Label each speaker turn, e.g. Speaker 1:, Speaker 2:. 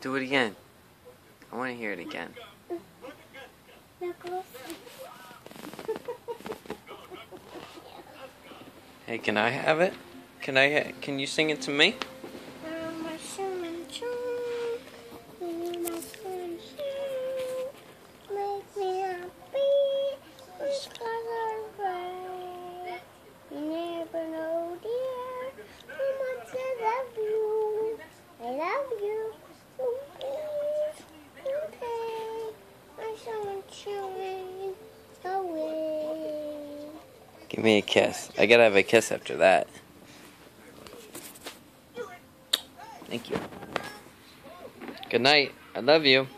Speaker 1: Do it again. I want to hear it again. Hey, can I have it? Can I? Ha- can you sing it to me? Give me a kiss. I gotta have a kiss after that. Thank you. Good night. I love you.